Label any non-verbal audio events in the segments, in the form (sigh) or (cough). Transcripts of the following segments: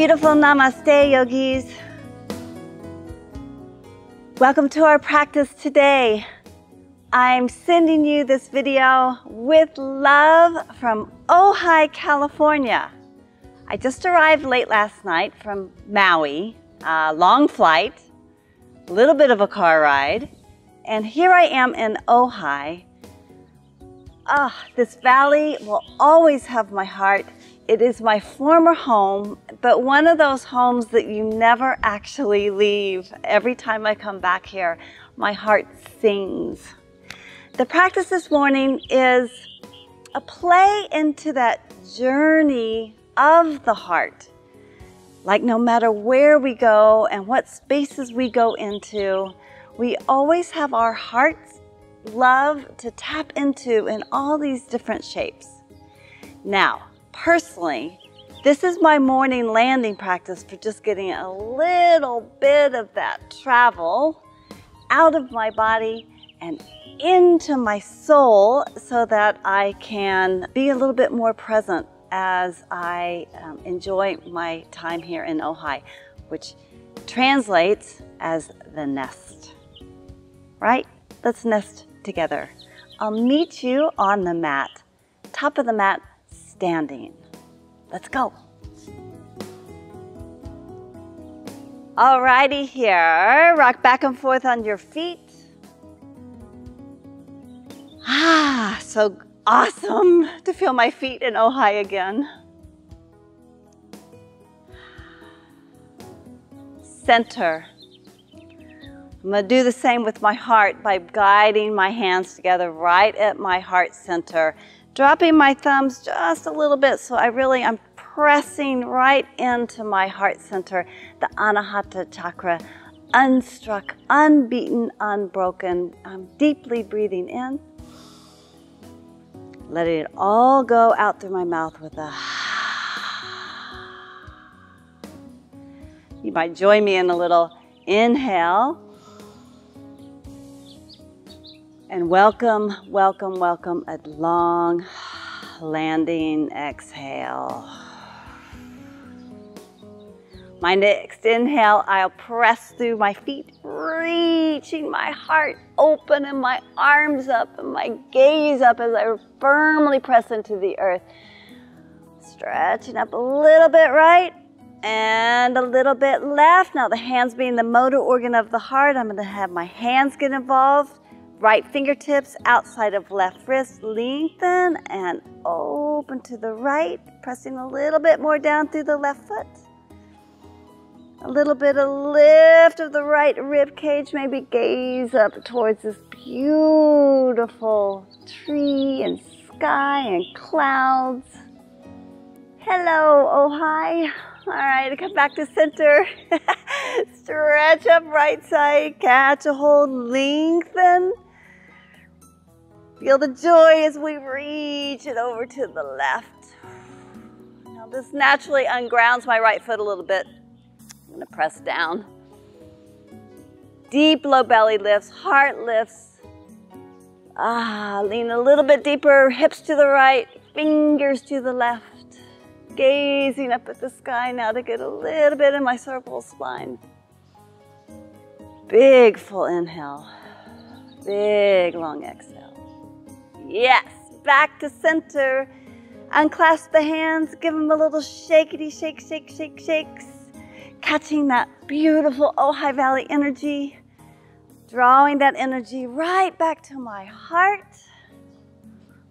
Beautiful namaste, yogis. Welcome to our practice today. I'm sending you this video with love from Ojai, California. I just arrived late last night from Maui, a long flight, a little bit of a car ride, and here I am in Ojai. Ah, this valley will always have my heart. It is my former home, but one of those homes that you never actually leave. Every time I come back here, my heart sings. The practice this morning is a play into that journey of the heart. Like no matter where we go and what spaces we go into, we always have our heart's love to tap into in all these different shapes. Now, personally, this is my morning landing practice for just getting a little bit of that travel out of my body and into my soul so that I can be a little bit more present as I um, enjoy my time here in Ojai, which translates as the nest. Right? Let's nest together. I'll meet you on the mat, top of the mat, standing. Let's go. Alrighty here, rock back and forth on your feet. Ah, so awesome to feel my feet in Ojai again. Center. I'm going to do the same with my heart by guiding my hands together right at my heart center. Dropping my thumbs just a little bit so I really am pressing right into my heart center, the Anahata chakra, unstruck, unbeaten, unbroken. I'm deeply breathing in letting it all go out through my mouth with a. (sighs) You might join me in a little inhale. And welcome, welcome, welcome a long landing exhale. My next inhale, I'll press through my feet, reaching my heart open and my arms up and my gaze up as I firmly press into the earth. Stretching up a little bit right and a little bit left. Now the hands being the motor organ of the heart, I'm gonna have my hands get involved. Right fingertips outside of left wrist, lengthen and open to the right, pressing a little bit more down through the left foot. A little bit of lift of the right rib cage. Maybe gaze up towards this beautiful tree and sky and clouds. Hello, oh hi. All right, come back to center. (laughs) Stretch up right side, catch a hold, lengthen. Feel the joy as we reach it over to the left. Now this naturally ungrounds my right foot a little bit. I'm gonna press down. Deep low belly lifts, heart lifts. Ah, lean a little bit deeper, hips to the right, fingers to the left. Gazing up at the sky now to get a little bit in my cervical spine. Big full inhale. Big long exhale. Yes, back to center. Unclasp the hands, give them a little shakety shake, shake, shake, shakes catching that beautiful Ojai Valley energy, drawing that energy right back to my heart.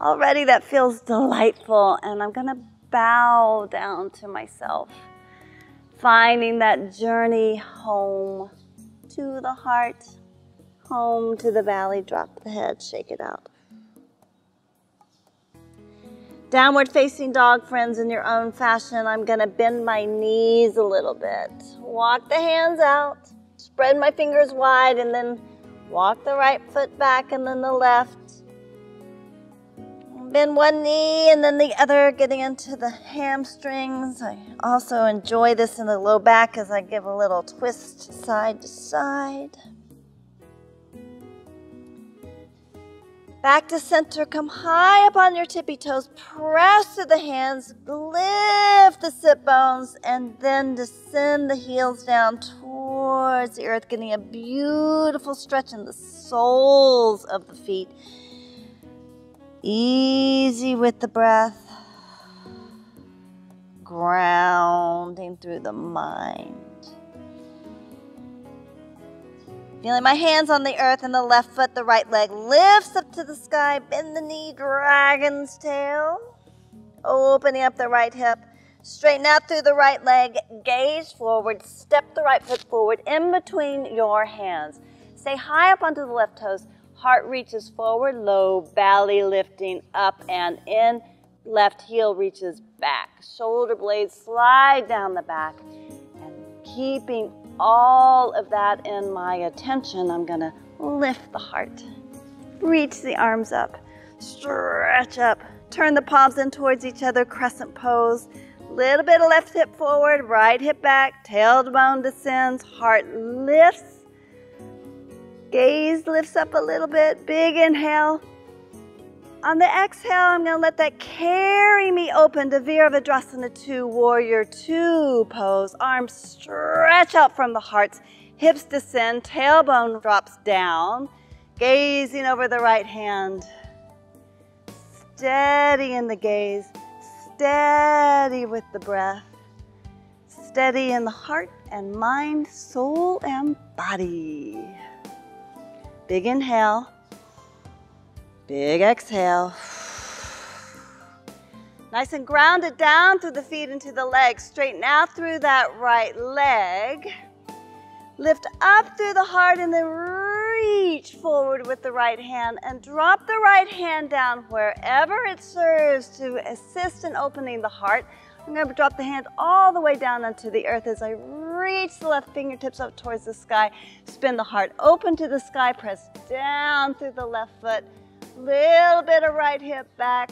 Already that feels delightful, and I'm gonna bow down to myself, finding that journey home to the heart, home to the valley. Drop the head, shake it out. Downward facing dog, friends, in your own fashion. I'm gonna bend my knees a little bit. Walk the hands out, spread my fingers wide, and then walk the right foot back and then the left. Bend one knee and then the other, getting into the hamstrings. I also enjoy this in the low back as I give a little twist side to side. Back to center, come high up on your tippy toes, press to the hands, lift the sit bones, and then descend the heels down towards the earth, getting a beautiful stretch in the soles of the feet. Easy with the breath, grounding through the mind. Feeling my hands on the earth and the left foot, the right leg lifts up to the sky. Bend the knee, dragon's tail. Opening up the right hip. Straighten out through the right leg. Gaze forward. Step the right foot forward in between your hands. Stay high up onto the left toes. Heart reaches forward. Low belly lifting up and in. Left heel reaches back. Shoulder blades slide down the back. And keeping all of that in my attention, I'm going to lift the heart, reach the arms up, stretch up, turn the palms in towards each other, crescent pose. Little bit of left hip forward, right hip back, tailbone descends, heart lifts, gaze lifts up a little bit, big inhale. On the exhale, I'm going to let that carry me open to Virabhadrasana 2, Warrior 2 pose. Arms stretch out from the hearts, hips descend, tailbone drops down, gazing over the right hand. Steady in the gaze, steady with the breath, steady in the heart and mind, soul, and body. Big inhale. Big exhale. Nice and grounded down through the feet into the legs. Straighten out through that right leg. Lift up through the heart and then reach forward with the right hand and drop the right hand down wherever it serves to assist in opening the heart. I'm going to drop the hand all the way down onto the earth as I reach the left fingertips up towards the sky. Spin the heart open to the sky. Press down through the left foot. Little bit of right hip back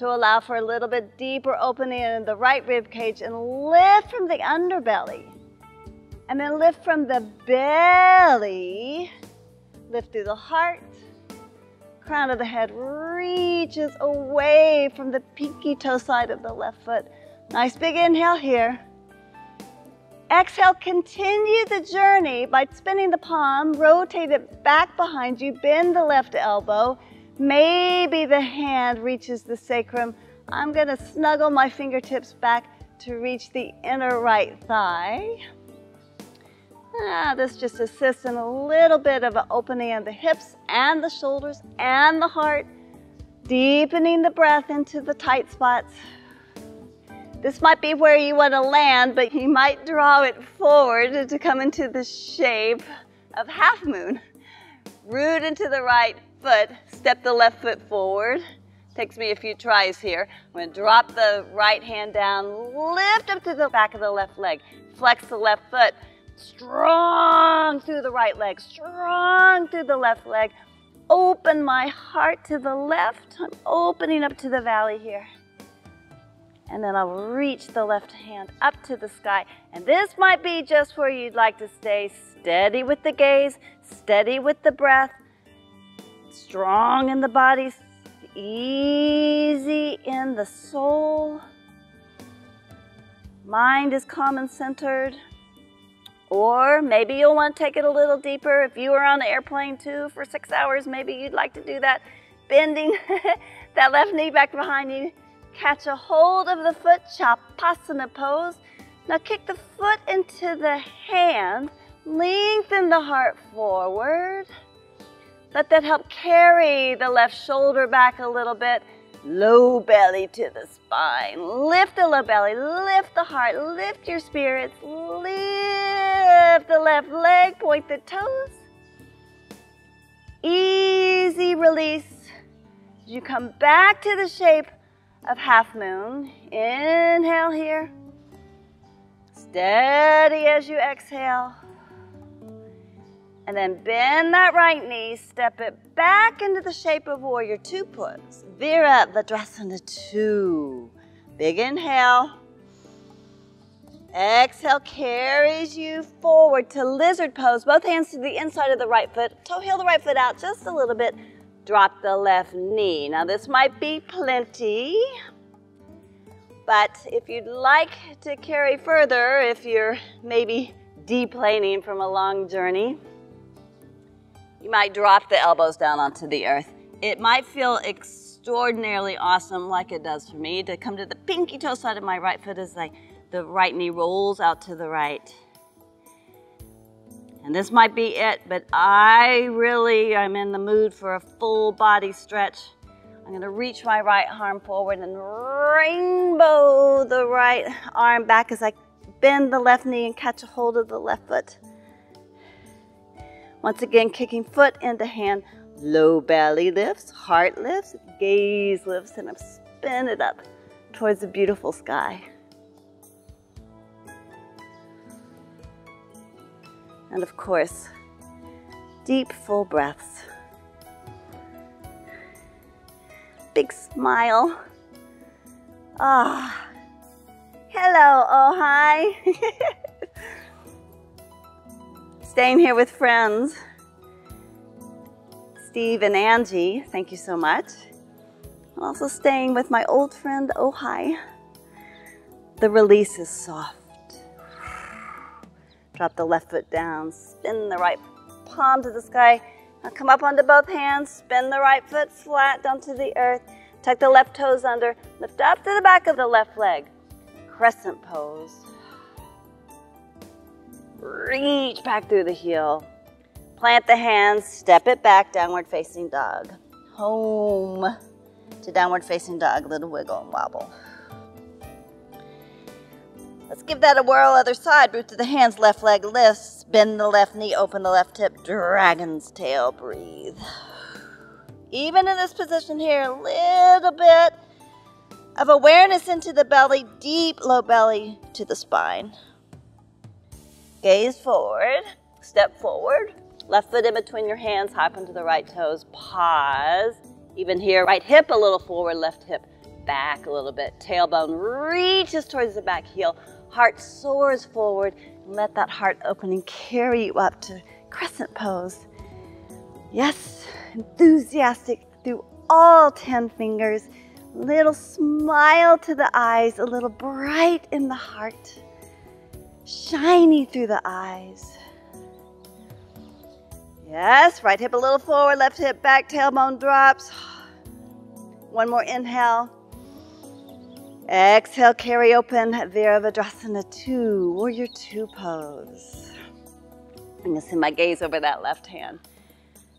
to allow for a little bit deeper opening in the right rib cage and lift from the underbelly. And then lift from the belly, lift through the heart. Crown of the head reaches away from the pinky toe side of the left foot. Nice big inhale here. Exhale, continue the journey by spinning the palm, rotate it back behind you, bend the left elbow. Maybe the hand reaches the sacrum. I'm gonna snuggle my fingertips back to reach the inner right thigh. Ah, this just assists in a little bit of an opening of the hips and the shoulders and the heart, deepening the breath into the tight spots. This might be where you want to land, but you might draw it forward to come into the shape of half moon. Root into the right foot, step the left foot forward. Takes me a few tries here. I'm to drop the right hand down, lift up to the back of the left leg, flex the left foot, strong through the right leg, strong through the left leg. Open my heart to the left. I'm opening up to the valley here and then I'll reach the left hand up to the sky. And this might be just where you'd like to stay steady with the gaze, steady with the breath, strong in the body, easy in the soul. Mind is calm and centered. Or maybe you'll want to take it a little deeper. If you were on the airplane too for six hours, maybe you'd like to do that, bending (laughs) that left knee back behind you Catch a hold of the foot, Chapasana pose. Now kick the foot into the hand, lengthen the heart forward. Let that help carry the left shoulder back a little bit. Low belly to the spine. Lift the low belly, lift the heart, lift your spirits, lift the left leg, point the toes. Easy release. You come back to the shape of half moon. Inhale here. Steady as you exhale. And then bend that right knee, step it back into the shape of warrior two puts. Virabhadrasana two. Big inhale. Exhale carries you forward to lizard pose. Both hands to the inside of the right foot. Toe heel the right foot out just a little bit. Drop the left knee. Now this might be plenty, but if you'd like to carry further, if you're maybe deplaning from a long journey, you might drop the elbows down onto the earth. It might feel extraordinarily awesome like it does for me to come to the pinky toe side of my right foot as I the right knee rolls out to the right. And this might be it, but I really am in the mood for a full body stretch. I'm gonna reach my right arm forward and rainbow the right arm back as I bend the left knee and catch a hold of the left foot. Once again, kicking foot into hand, low belly lifts, heart lifts, gaze lifts, and I'm spin it up towards the beautiful sky. And of course, deep, full breaths. Big smile. Ah. Hello, Ojai. (laughs) Staying here with friends. Steve and Angie, thank you so much. I'm also staying with my old friend Ojai. The release is soft. Drop the left foot down, spin the right palm to the sky. Now come up onto both hands, spin the right foot flat down to the earth. Tuck the left toes under, lift up to the back of the left leg. Crescent pose. Reach back through the heel. Plant the hands, step it back, downward facing dog. Home to downward facing dog, little wiggle and wobble. Let's give that a whirl other side. Root to the hands, left leg lifts. Bend the left knee, open the left hip. Dragon's tail, breathe. Even in this position here, a little bit of awareness into the belly, deep low belly to the spine. Gaze forward, step forward. Left foot in between your hands, hop into the right toes. Pause. Even here, right hip a little forward, left hip back a little bit. Tailbone reaches towards the back heel. Heart soars forward and let that heart opening carry you up to crescent pose. Yes, enthusiastic through all 10 fingers. Little smile to the eyes, a little bright in the heart, shiny through the eyes. Yes, right hip a little forward, left hip back, tailbone drops. One more inhale. Exhale, carry open Virabhadrasana 2, Warrior 2 pose. I'm gonna send my gaze over that left hand.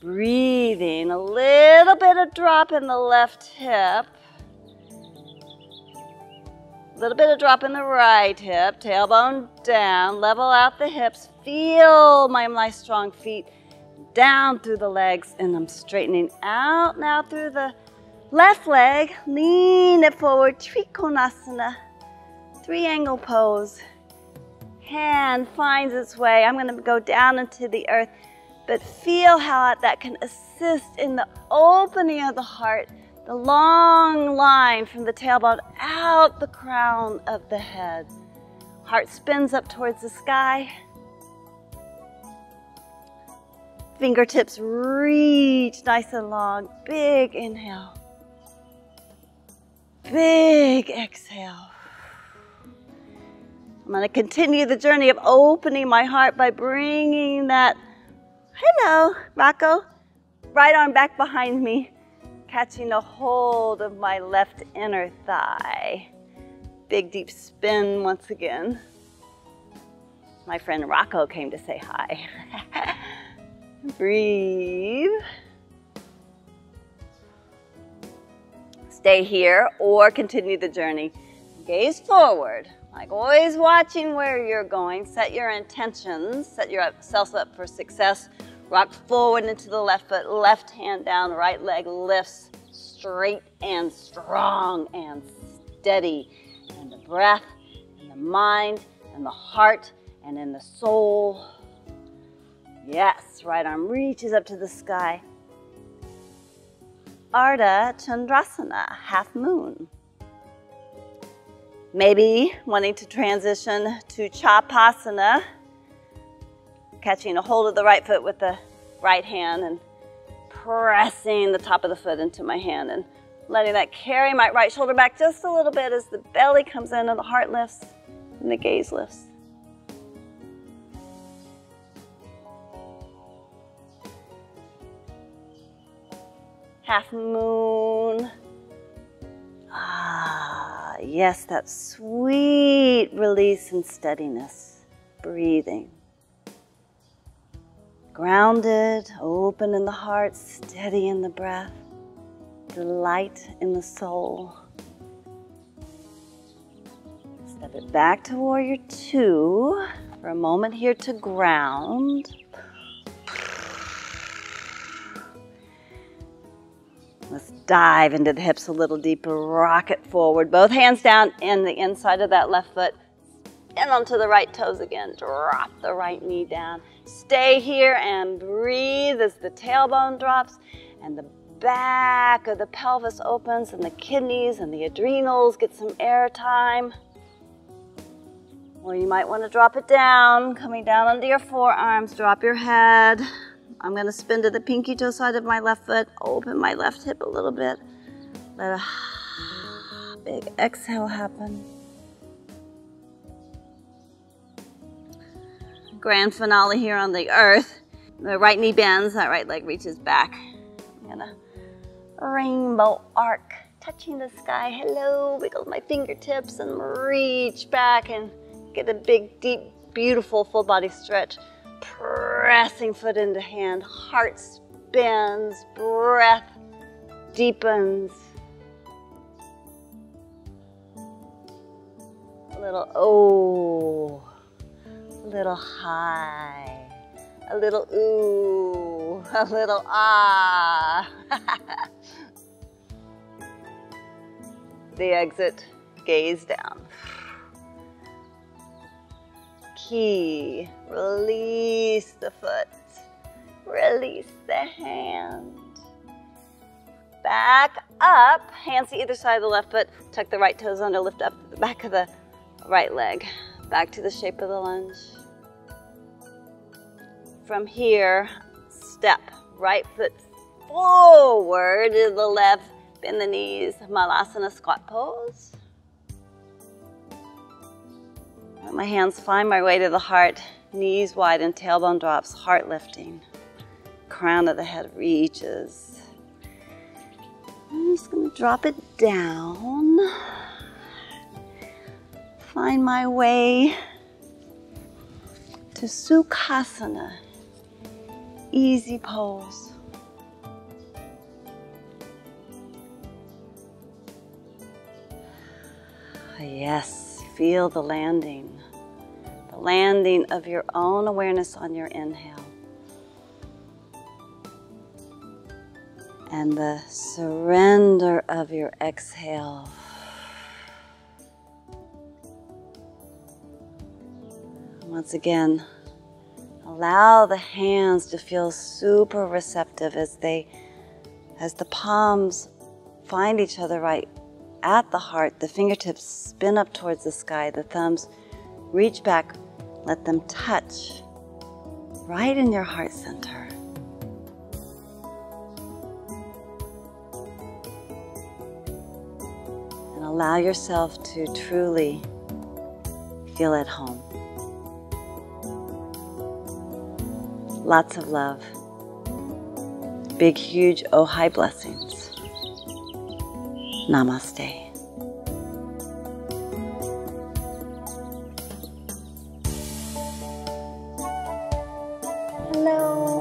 Breathing, a little bit of drop in the left hip. A little bit of drop in the right hip, tailbone down, level out the hips, feel my nice strong feet down through the legs, and I'm straightening out now through the Left leg, lean it forward, Trikonasana, three angle pose. Hand finds its way. I'm gonna go down into the earth, but feel how that can assist in the opening of the heart, the long line from the tailbone out the crown of the head. Heart spins up towards the sky. Fingertips reach nice and long. Big inhale. Big exhale. I'm going to continue the journey of opening my heart by bringing that, hello, Rocco, right arm back behind me, catching a hold of my left inner thigh. Big deep spin once again. My friend Rocco came to say hi. (laughs) Breathe. Stay here or continue the journey. Gaze forward, like always watching where you're going. Set your intentions, set yourself up for success. Rock forward into the left foot, left hand down, right leg lifts straight and strong and steady. And the breath, and the mind, and the heart, and in the soul. Yes, right arm reaches up to the sky. Ardha Chandrasana, half moon. Maybe wanting to transition to Chapasana, catching a hold of the right foot with the right hand and pressing the top of the foot into my hand and letting that carry my right shoulder back just a little bit as the belly comes in and the heart lifts and the gaze lifts. Half moon. Ah, yes, that sweet release and steadiness. Breathing. Grounded, open in the heart, steady in the breath, delight in the soul. Step it back to warrior two for a moment here to ground. Dive into the hips a little deeper, rock it forward. Both hands down in the inside of that left foot. And onto the right toes again. Drop the right knee down. Stay here and breathe as the tailbone drops and the back of the pelvis opens and the kidneys and the adrenals get some air time. Or you might want to drop it down, coming down under your forearms. Drop your head. I'm to spin to the pinky toe side of my left foot, open my left hip a little bit. Let a (sighs) big exhale happen. Grand finale here on the earth. The right knee bends, that right leg reaches back. I'm gonna rainbow arc, touching the sky. Hello, wiggle my fingertips and reach back and get a big, deep, beautiful full body stretch. Pressing foot into hand, heart spins, breath deepens. A little oh a little high, a little ooh, (laughs) a little ah. (laughs) the exit, gaze down. Key, release the foot, release the hand. Back up, hands to either side of the left foot, tuck the right toes under, lift up the back of the right leg. Back to the shape of the lunge. From here, step, right foot forward to the left, bend the knees, Malasana squat pose. My hands find my way to the heart, knees wide and tailbone drops, heart lifting. Crown of the head reaches. I'm just gonna drop it down. Find my way to Sukhasana easy pose. Yes, feel the landing. The landing of your own awareness on your inhale. And the surrender of your exhale. Once again, Allow the hands to feel super receptive as they, as the palms find each other right at the heart. The fingertips spin up towards the sky. The thumbs reach back. Let them touch right in your heart center. And allow yourself to truly feel at home. Lots of love. Big, huge oh, Ojai blessings. Namaste. Hello.